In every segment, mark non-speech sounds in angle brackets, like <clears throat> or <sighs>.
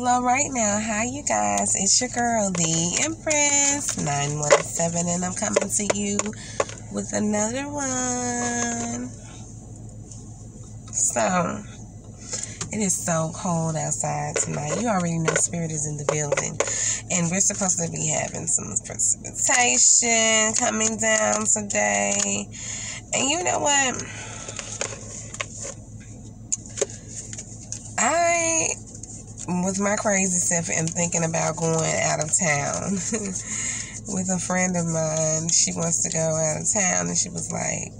All right now, hi you guys. It's your girl, the Empress 917, and I'm coming to you with another one. So, it is so cold outside tonight. You already know Spirit is in the building. And we're supposed to be having some precipitation coming down today. And you know what? I with my crazy self am thinking about going out of town <laughs> with a friend of mine. She wants to go out of town and she was like,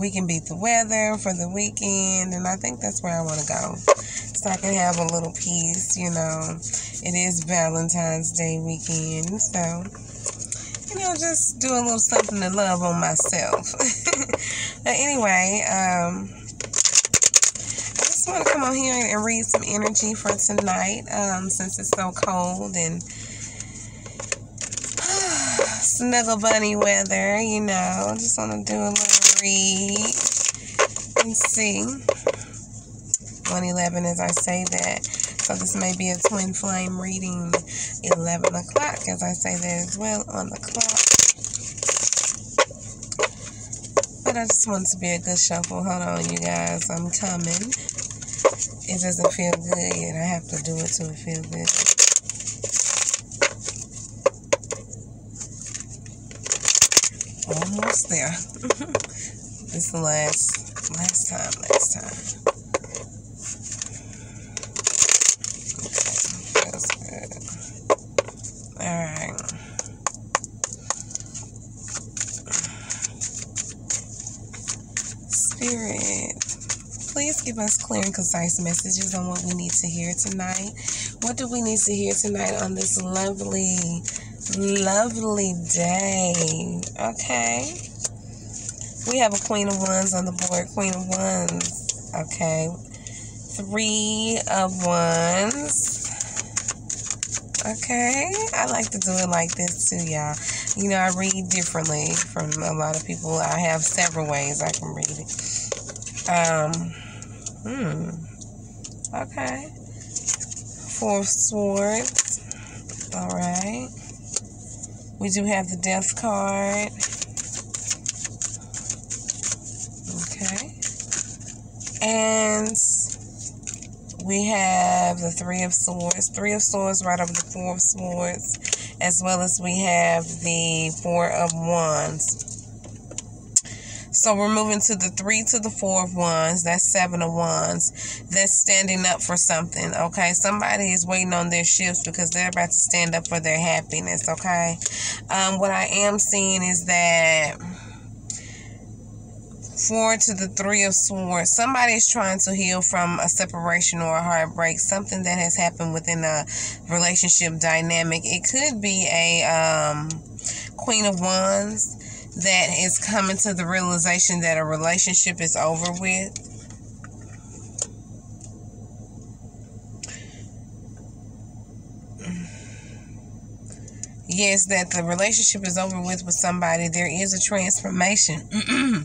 we can beat the weather for the weekend. And I think that's where I want to go. So I can have a little peace, you know. It is Valentine's Day weekend. So, you know, just do a little something to love on myself. <laughs> but anyway, um, just want to come on here and read some energy for tonight um, since it's so cold and <sighs> snuggle bunny weather, you know. Just want to do a little read and see. 111 as I say that. So this may be a twin flame reading 11 o'clock as I say that as well on the clock. But I just want to be a good shuffle. Hold on, you guys. I'm coming it doesn't feel good yet. I have to do it to feel good. Almost there. <laughs> is the last time, last time. Okay, that's good. Alright. Spirit please give us clear and concise messages on what we need to hear tonight. What do we need to hear tonight on this lovely, lovely day? Okay. We have a Queen of Wands on the board. Queen of Wands. Okay. Three of Wands. Okay. I like to do it like this too, y'all. You know, I read differently from a lot of people. I have several ways I can read it. Um, Hmm. Okay. Four of Swords. All right. We do have the Death card. Okay. And we have the Three of Swords. Three of Swords right over the Four of Swords. As well as we have the Four of Wands. So we're moving to the three to the four of wands. That's seven of wands. That's standing up for something. Okay. Somebody is waiting on their shifts because they're about to stand up for their happiness. Okay. Um, what I am seeing is that four to the three of swords somebody is trying to heal from a separation or a heartbreak something that has happened within a relationship dynamic it could be a um, queen of wands that is coming to the realization that a relationship is over with. Yes, that the relationship is over with with somebody. There is a transformation. <clears throat>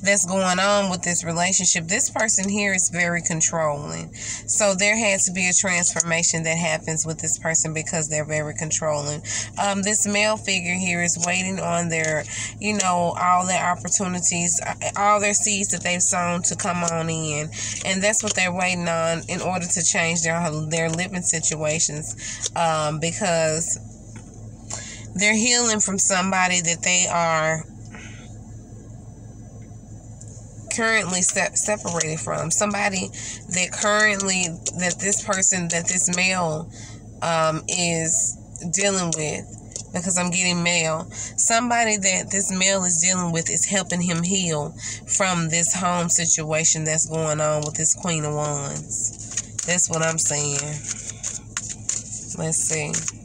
that's going on with this relationship. This person here is very controlling. So there has to be a transformation that happens with this person because they're very controlling. Um, this male figure here is waiting on their, you know, all their opportunities, all their seeds that they've sown to come on in. And that's what they're waiting on in order to change their their living situations. Um, because they're healing from somebody that they are currently se- separated from somebody that currently that this person that this male um, is dealing with because I'm getting male. Somebody that this male is dealing with is helping him heal from this home situation that's going on with this Queen of Wands. That's what I'm saying. Let's see.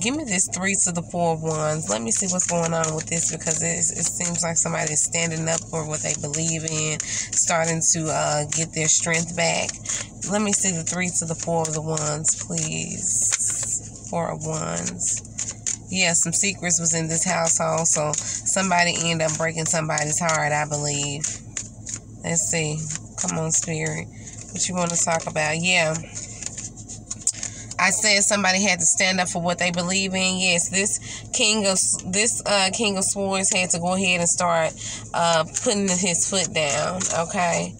Give me this three to the four of wands. Let me see what's going on with this because it, it seems like somebody is standing up for what they believe in, starting to uh, get their strength back. Let me see the three to the four of the wands, please. Four of wands. Yeah, some secrets was in this household, so somebody ended up breaking somebody's heart, I believe. Let's see. Come on, spirit. What you want to talk about? Yeah I said somebody had to stand up for what they believe in. Yes, this king of this uh, king of swords had to go ahead and start uh, putting his foot down. Okay,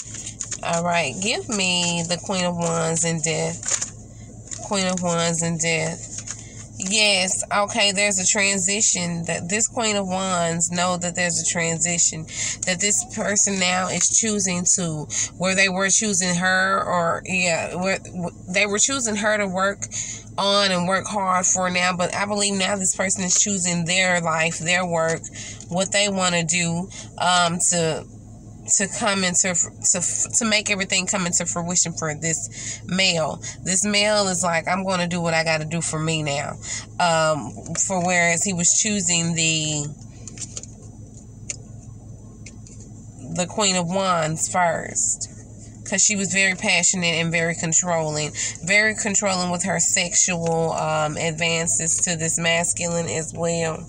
all right. Give me the queen of wands and death. Queen of wands and death. Yes, okay, there's a transition that this Queen of Wands know that there's a transition that this person now is choosing to where they were choosing her or yeah, where they were choosing her to work on and work hard for now, but I believe now this person is choosing their life, their work, what they want to do um to to come into to to make everything come into fruition for this male. This male is like, I'm going to do what I got to do for me now. Um, for whereas he was choosing the the Queen of Wands first. Because she was very passionate and very controlling. Very controlling with her sexual um, advances to this masculine as well.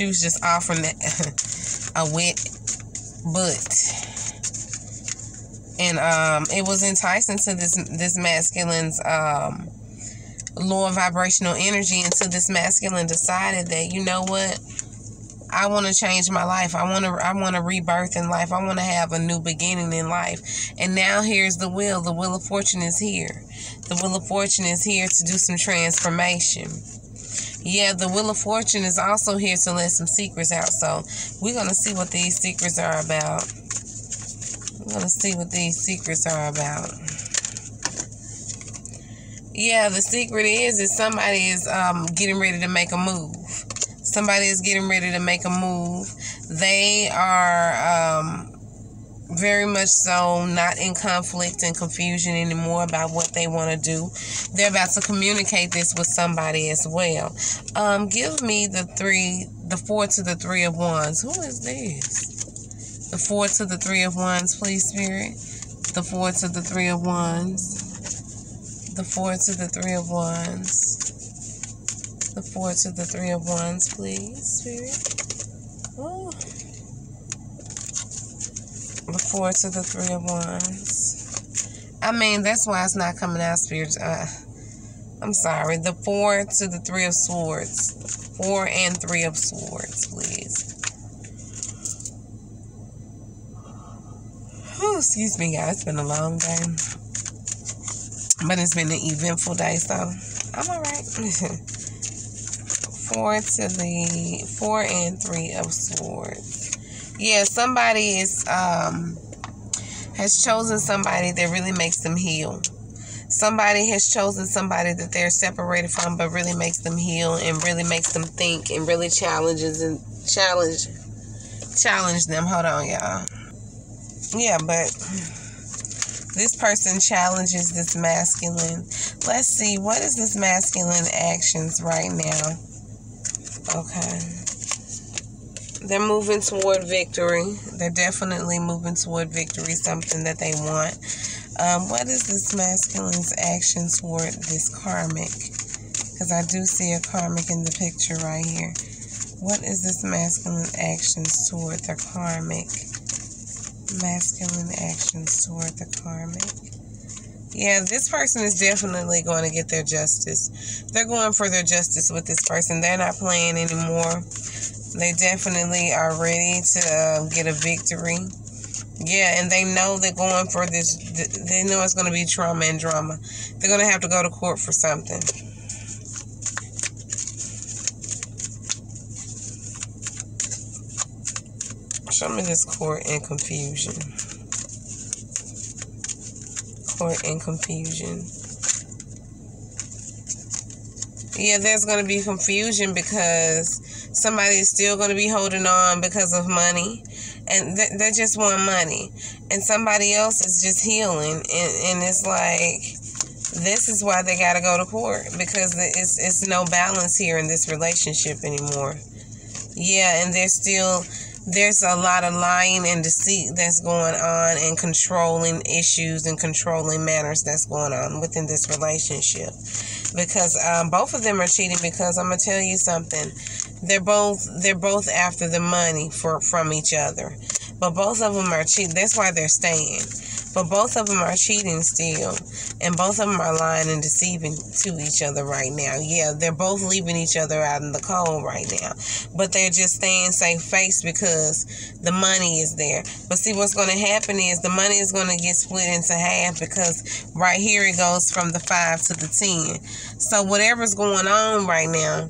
She was just offering <laughs> a wet butt. And um, it was enticing to this this masculine's um, lower vibrational energy until this masculine decided that you know what I want to change my life. I want to I want to rebirth in life. I want to have a new beginning in life. And now here's the will. The wheel of fortune is here. The wheel of fortune is here to do some transformation. Yeah, the Wheel of Fortune is also here to let some secrets out. So we're going to see what these secrets are about. We're going to see what these secrets are about. Yeah, the secret is is somebody is um, getting ready to make a move. Somebody is getting ready to make a move. They are um, very much so not in conflict and confusion anymore about what they want to do. They're about to communicate this with somebody as well. Um, give me the three, the four to the three of wands. Who is this? The four to the three of wands, please, Spirit. The four to the three of wands. The four to the three of wands. The four to the three of wands, please, Spirit. The four to the three of wands. I mean, that's why it's not coming out spirit. Uh, I'm sorry. The four to the three of swords. Four and three of swords, please. Oh, excuse me, guys. It's been a long day. But it's been an eventful day, so I'm alright. <laughs> four to the four and three of swords yeah, somebody is um has chosen somebody that really makes them heal. Somebody has chosen somebody that they're separated from, but really makes them heal and really makes them think and really challenges and challenge challenge them. Hold on, y'all. Yeah, but this person challenges this masculine. Let's see, what is this masculine actions right now? Okay. They're moving toward victory. They're definitely moving toward victory, something that they want. Um, what is this masculine's action toward this karmic? Because I do see a karmic in the picture right here. What is this masculine actions toward the karmic? Masculine actions toward the karmic. Yeah, this person is definitely going to get their justice. They're going for their justice with this person. They're not playing anymore. They definitely are ready to uh, get a victory. Yeah, and they know they're going for this. They know it's going to be trauma and drama. They're going to have to go to court for something. Show me this court and confusion. Court and confusion. Yeah, there's going to be confusion because somebody is still going to be holding on because of money. And th- they just want money. And somebody else is just healing. And, and it's like this is why they got to go to court. Because it's, it's no balance here in this relationship anymore. Yeah and there's still there's a lot of lying and deceit that's going on and controlling issues and controlling manners that's going on within this relationship. Because um, both of them are cheating because i'm gonna tell you something they're both they're both after the money for from each other but both of them are cheating that's why they're staying but both of them are cheating still, and both of them are lying and deceiving to each other right now. Yeah, they're both leaving each other out in the cold right now, but they're just staying safe face because the money is there. But see, what's going to happen is the money is going to get split into half because right here it goes from the five to the ten. So whatever's going on right now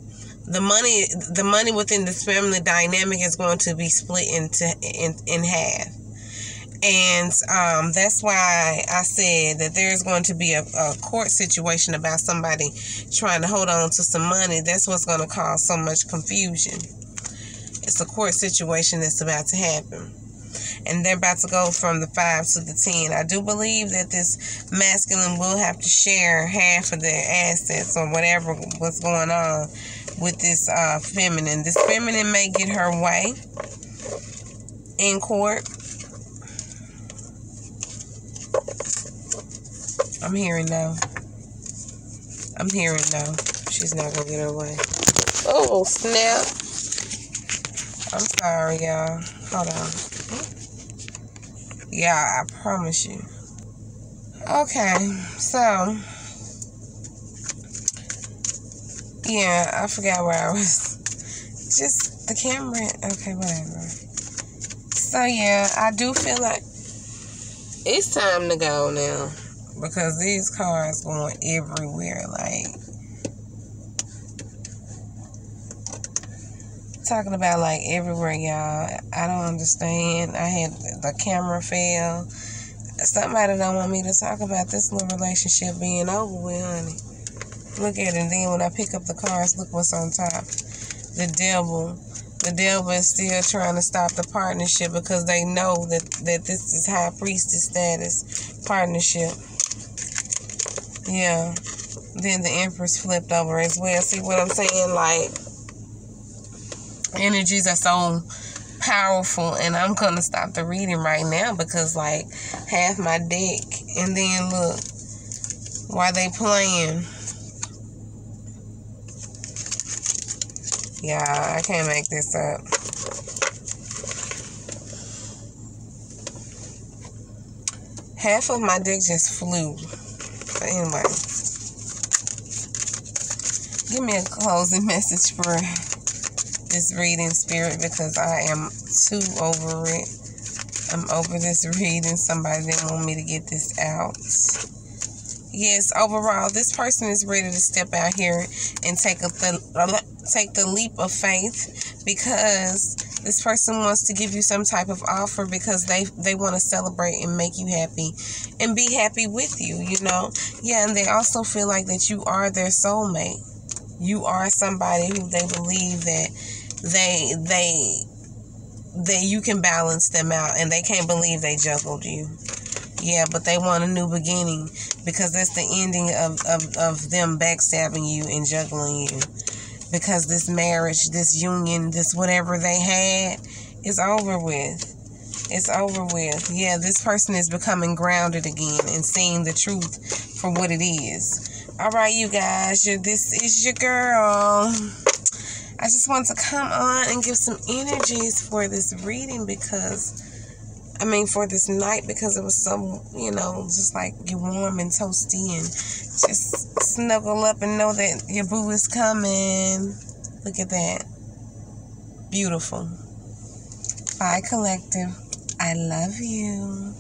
the money the money within this family dynamic is going to be split into in, in half and um, that's why I said that there's going to be a, a, court situation about somebody trying to hold on to some money. That's what's going to cause so much confusion. It's a court situation that's about to happen. And they're about to go from the five to the ten. I do believe that this masculine will have to share half of their assets or whatever what's going on with this uh, feminine. This feminine may get her way in court I'm hearing no. I'm hearing no. She's not gonna get her way. Oh, snap. I'm sorry, y'all. Hold on. Yeah, I promise you. Okay, so. Yeah, I forgot where I was. Just the camera. Okay, whatever. So, yeah, I do feel like it's time to go now because these cars going everywhere. Like talking about like everywhere, y'all. I don't understand. I had the camera fail. Somebody don't want me to talk about this little relationship being over with, honey. Look at it. And then when I pick up the cards, look what's on top. The devil. The devil is still trying to stop the partnership because they know that, that this is high priestess status partnership. Yeah. Then the Empress flipped over as well. See what I'm saying? Like, energies are so powerful. And I'm to stop the reading right now because, like, half my deck. And then look, why they playing. Yeah, I can't make this up. Half of my dick just flew. But anyway, give me a closing <laughs> message for this reading spirit because I am too over it. I'm over this reading. Somebody didn't want me to get this out. Yes, overall, this person is ready to step out here and take a take the leap of faith because this person wants to give you some type of offer because they they want to celebrate and make you happy and be happy with you you know? Yeah and they also feel like that you are their soulmate. You are somebody who they believe that they they that you can balance them out and they can't believe they juggled you. Yeah but they want a new beginning because that's the ending of, of, of them backstabbing you and juggling you because this marriage, this union, this whatever they had is over with. It's over with. Yeah, this person is becoming grounded again and seeing the truth for what it is. All right, you guys, this is your girl. I just want to come on and give some energies for this reading because I mean, for this night because it was so, you know, just like you're warm and toasty and just snuggle up and know that your boo is coming. Look at that. Beautiful. Bye, collective. I love you.